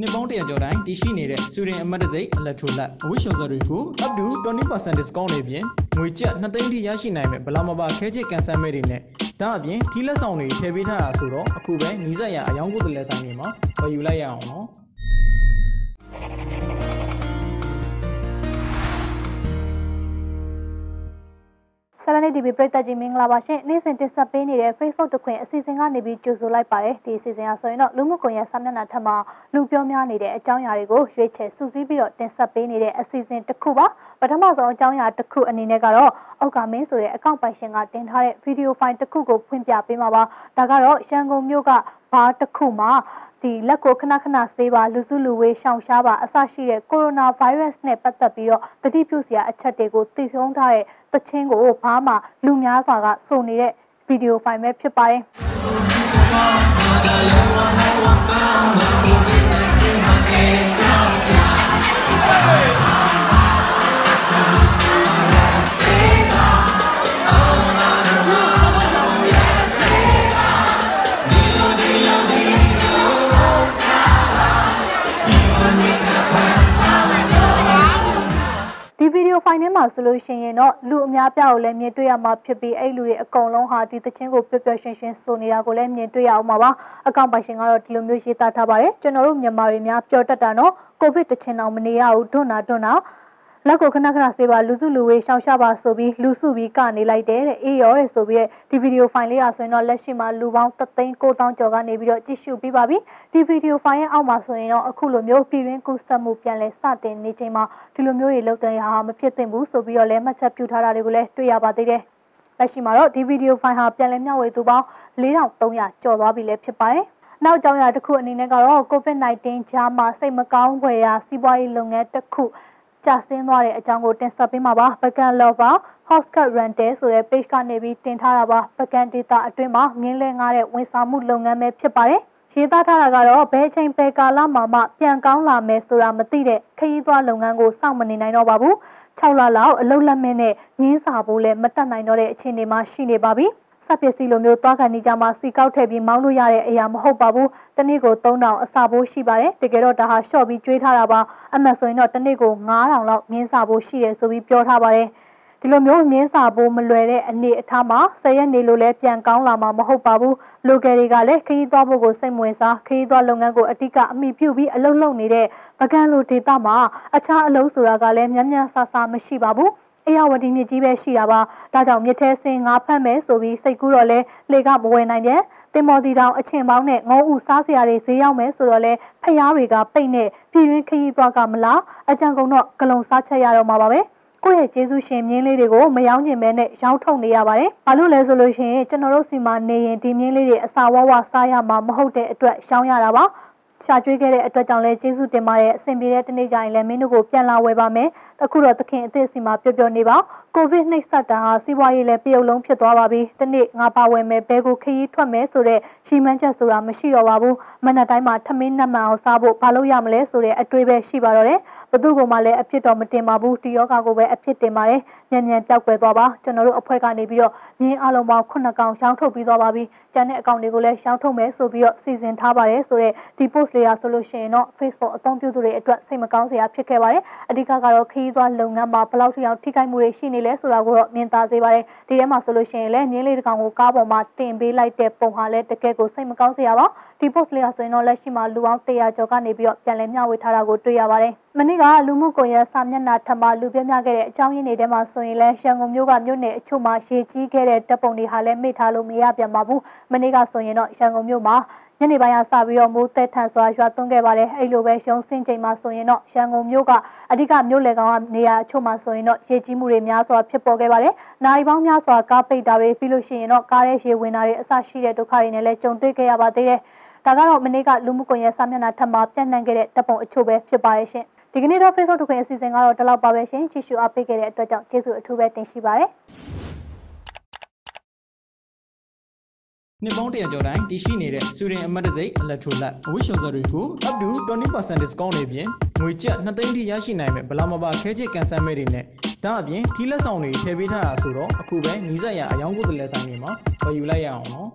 နှစ်ပေါင်းတရာကျော်တိုင်းတည်ရှိနေတဲ့ဆွေရင်အမတ်တစိတ်အလက်ထရိုလက်အဝိရှော်စတွေကို up to 20% discount တွေပြင်ငွေကျပ်2သိန်းထိရရှိနိုင်မယ်ဘလာမဘာခဲချစ်ကန်ဆယ်မဲ့တွေနဲ့ဒါအပြင်ထီးလက်ဆောင်တွေထည့်ပေးထားတာဆိုတော့အခုပဲနီးစပ်ရအယောင်ကုသလဲဆိုင်တွေမှာဝယ်ယူလိုက်ရအောင်နော် 7 TV ပရိသတ်ကြီးမင်္ဂလာပါရှင်နေ့စဉ်တင်ဆက်ပေးနေတဲ့ Facebook တခွင်အစီအစဉ်ကနေပြီးကြိုဆိုလိုက်ပါတယ်ဒီအစီအစဉ်အဆိုရင်တော့လူမှုကွန်ရက်စာမျက်နှာထက်မှာလူပြောများနေတဲ့အကြောင်းအရာတွေကိုရွေးချယ်စုစည်းပြီးတော့တင်ဆက်ပေးနေတဲ့အစီအစဉ်တစ်ခုပါပထမဆုံးအကြောင်းအရာတစ်ခုအနေနဲ့ကတော့အောက်ကမင်းဆိုတဲ့အကောင့်ပိုင်ရှင်ကတင်ထားတဲ့ဗီဒီယိုဖိုင်တစ်ခုကိုဖွင့်ပြပေးမှာပါဒါကတော့ရန်ကုန်မြို့က ဘားတစ်ခုမှာဒီလက်ကိုခဏခဏဆေးပါလူစုလူဝေးရှောင်ရှားပါအဆရှိတဲ့ကိုရိုနာဗိုင်းရပ်စ်နဲ့ပတ်သက်ပြီးတော့တတိပြုစရာအချက်တွေကိုသိဆုံးထားတဲ့သချင်းကိုဘာမှလူများစွာကစုံနေတဲ့ဗီဒီယိုဖိုင်ပဲဖြစ်ပါတယ် ဒီဗီဒီယိုဖိုင်ထဲမှာဆိုလို့ရှိရင်တော့လူအများပြားကိုလည်းမြင်တွေ့ရမှာဖြစ်ပြီးအဲ့လူတွေအကုန်လုံးဟာဒီသချင်းကိုပျော်ပျော်ရွှင်ရွှင်ဆိုနေတာကိုလည်းမြင်တွေ့ရအောင်ပါပါအကောင့်ပိုင်ရှင်ကတော့ဒီလိုမျိုးရေးသားထားပါတယ်ကျွန်တော်တို့မြန်မာတွေများပျော်တတ်တာနော်ကိုဗစ်တချင်အောင်မနေရဘူးဒွန်းနာဒွန်းနာ လက်ကိုခဏခဏဆေးပါလူစုလူဝေးရှောင်ရှားပါဆိုပြီးလူစုပြီးကနေလိုက်တယ်တဲ့အေးရောတဲ့ဆိုပြီးဒီဗီဒီယိုဖိုင်လေးอ่ะဆိုရင်တော့လက်ရှိမှာလူပေါင်း3,900ကျော်ကနေပြီးတော့ကြည့်ရှုပြီးပါပြီဒီဗီဒီယိုဖိုင်ရဲ့အောက်မှာဆိုရင်တော့အခုလိုမျိုးပြည်တွင်းကူးစက်မှုပြန်လည်စတင်နေချိန်မှာဒီလိုမျိုးတွေလောက်တဲ့ဟာမဖြစ်သင့်ဘူးဆိုပြီးတော့လည်းမှတ်ချက်ပြုထားတာတွေကိုလည်းတွေ့ရပါသေးတယ်လက်ရှိမှာတော့ဒီဗီဒီယိုဖိုင်ဟာပြန်လည်မျှဝေသူပေါင်း4300ကျော်သွားပြီလည်းဖြစ်ပါတယ်နောက်ကြောင်းရတစ်ခုအနေနဲ့ကတော့ COVID-19 ကြားမှာစိတ်မကောင်းဖွယ်ရာစီးပွားရေးလုပ်ငန်းတစ်ခု ကျဆင်းသွားတဲ့အကြောင်းကိုတင်ဆက်ပေးမှာပါပကန်လော်ပါ Hotcut Rental ဆိုတဲ့ page ကနေပြီးတင်ထားတာပါပကန် data အတွင်းမှာငင်းလဲငားတဲ့ဝန်ဆောင်မှုလုပ်ငန်းပဲဖြစ်ပါတယ်ရေးသားထားတာကတော့ဘယ်ချိန်ဘယ်ကာလမှာမှပြန်ကောင်းလာမယ်ဆိုတာမသိတဲ့ခရီးသွားလုပ်ငန်းကိုစောင့်မနေနိုင်တော့ပါဘူး6လလောက်အလုပ်လက်မဲ့နဲ့ငင်းစာဖို့လည်းမတက်နိုင်တော့တဲ့အခြေအနေမှာရှိနေပါပြီ စပစ္စည်းလိုမျိုးသွားခံနေကြမှာစီကောက်ထည့်ပြီးမောင်းလို့ရတဲ့အရာမဟုတ်ပါဘူးတနေ့ကို3000အစာဖို့ရှိပါတယ်တကယ်တော့ဒါဟာရှော့ပြီးကျွေးထားတာပါအမှန်ဆိုရင်တော့တနေ့ကို9000လောက်မြင်းစာဖို့ရှိတယ်ဆိုပြီးပြောထားပါတယ်ဒီလိုမျိုးမြင်းစာဖို့မလွယ်တဲ့အနေအထားမှာဆယ်ရက်နေလို့လည်းပြန်ကောင်းလာမှာမဟုတ်ပါဘူးလိုကယ်တွေကလည်းခရီးသွားဖို့ကိုစိတ်ဝင်စားခရီးသွားလုပ်ငန်းကိုအတိကအမိပြုပြီးအလုပ်လုပ်နေတဲ့ပကံလိုဒေတာမှာအခြားအလုပ်ဆိုတာကလည်းများများဆဆမရှိပါဘူး အေရဝတီမြစ်ကြီးပဲရှိတာပါဒါကြောင့်မြစ်ထဲဆင်းငါဖတ်မယ်ဆိုပြီးစိတ်ကူးတော့လဲလေကမဝယ်နိုင်ပြန်တင်မော်တီတောင်အချင်းပေါင်းနဲ့ငုံဥစားစရာတွေဈေးရောက်မယ်ဆိုတော့လဲဖျားတွေကပိတ်နဲ့ပြည်တွင်းခရီးသွားကမလားအကြံကုန်တော့ဂလုံစားချက်ရတော့မှာပါပဲကိုယ့်ရဲ့ကျေးဇူးရှင်မြင်းလေးတွေကိုမယောင်းကျင်ပဲနဲ့ရောင်းထုတ်နေရပါတယ်။ဘာလို့လဲဆိုလို့ရှိရင်ကျွန်တော်တို့စီမှာနေရင်ဒီမြင်းလေးတွေအစာဝဝစားရမှာမဟုတ်တဲ့အတွက်ရှောင်းရတာပါ။ ရှာကျွေးခဲ့တဲ့အတွက်ကြောင့်လည်းကျေးဇူးတင်ပါတယ်အဆင်ပြေတဲ့တနေ့ကျရင်လည်းမင်းတို့ကိုပြန်လာဝယ်ပါမယ်အခုတော့သခင်အသစ်စီမှာပြောပြောနေပါကိုဗစ်နှိပ်စက်တာဟာစီးပွားရေးလည်းပြုတ်လုံးဖြစ်သွားပါပြီတနေ့ငါပါဝယ်မယ်ဘဲကိုခရီးထွက်မယ်ဆိုတဲ့ရှီမန်းချက်ဆိုတာမရှိတော့ပါဘူးမနက်တိုင်းမှာထမင်းနှက်မှန်အောင်စားဖို့ဘာလို့ရမလဲဆိုတဲ့အတွေးပဲရှိပါတော့တယ်ဘသူကမှလည်းအဖြစ်တော့မတင်ပါဘူးဒီယောဂါကိုပဲအဖြစ်တင်ပါတယ်ညံ့ညံ့ပြောက်ကွယ်သွားပါကျွန်တော်တို့အဖွဲ့ကနေပြီးတော့မြင်းအလုံးပေါင်း9កောင်ရှောင်းထုတ်ပြီးသွားပါပြီကျန်တဲ့အကောင့်တွေကိုလည်းရှောင်းထုတ်မယ်ဆိုပြီးတော့စီစဉ်ထားပါတယ်ဆိုတော့ဒီ post လေးရဆိုလို့ရှိရင်တော့ Facebook အသုံးပြုသူတွေအတွက်စိတ်မကောင်းစရာဖြစ်ခဲ့ပါတယ်အဓိကကတော့ခရီးသွားလုပ်ငန်းမှာဘယ်လောက်ထိအောင်ထိခိုက်မှုတွေရှိနေလဲဆိုတာကိုတော့မြင်သာစေပါတယ်ဒီထဲမှာဆိုလို့ရှိရင်လည်းမြင်းလေးတစ်ကောင်ကိုကားပေါ်မှာတင်ပေးလိုက်တဲ့ပုံဟာလည်းတကယ်ကိုစိတ်မကောင်းစရာပါဒီ post လေးရဆိုရင်တော့လက်ရှိမှာလူပေါင်း100ကျော်ကနေပြီးတော့ပြန်လည်မျှဝေထားတာကိုတွေ့ရပါတယ် မနေ့ကလူမှုကွန်ရက်စာမျက်နှာထပ်မလူပြမြခဲ့တဲ့အကြောင်းရင်းတွေထဲမှာဆိုရင်လည်းရန်ကုန်မြို့ကမြို့နယ်အချို့မှာရေကြီးခဲ့တဲ့တပ်ပုံတွေဟာလည်းမိထားလို့မရပြန်ပါဘူးမနေ့ကဆိုရင်တော့ရန်ကုန်မြို့မှာညနေပိုင်းကစပြီးတော့မိုးသက်ထန်စွာရွာသွန်းခဲ့ပါတယ်အဲ့လိုပဲရှုံးစင်းချိန်မှာဆိုရင်တော့ရန်ကုန်မြို့ကအဓိကမြို့လေကောင်ကနေရာအချို့မှာဆိုရင်တော့ရေကြီးမှုတွေများစွာဖြစ်ပေါ်ခဲ့ပါတယ်နိုင်ပေါင်းများစွာကားပိတ်တာတွေပြီးလို့ရှိရင်တော့ကားရဲ့ရေဝင်တာတွေအဆရှိတဲ့ဒုက္ခတွေနဲ့လည်းကြုံတွေ့ခဲ့ရပါသေးတယ်ဒါကတော့မနေ့ကလူမှုကွန်ရက်စာမျက်နှာထပ်မပြန့်နှံ့ခဲ့တဲ့တပ်ပုံအချို့ပဲဖြစ်ပါတယ်ရှင် ဒီကနေ့တော့ Facebook ထုတ်ခွင့်အစီအစဉ်ကတော့ဒီလောက်ပါပဲရှင်ကြည့်ရှုအားပေးခဲ့တဲ့အတွက်ကြောင့်ကျေးဇူးအထူးပဲတင်ရှိပါတယ်နှစ်ပေါင်းတရာကျော်တိုင်းတည်ရှိနေတဲ့ဆွေရင်အမတ်တစိတ်အလက်ထရိုလက်အဝိရှော်စတွေကို up to 20% discount တွေပြင်ငွေကျပ်2သိန်းထိရရှိနိုင်မယ်ဘလာမဘာခဲချစ်ကန်ဆယ်မဲ့တွေနဲ့ဒါအပြင်ထီးလက်ဆောင်တွေထည့်ပေးထားတာဆိုတော့အခုပဲနီးစပ်ရအယောင်ကုသလဲဆိုင်တွေမှာဝယ်ယူလိုက်ရအောင်နော်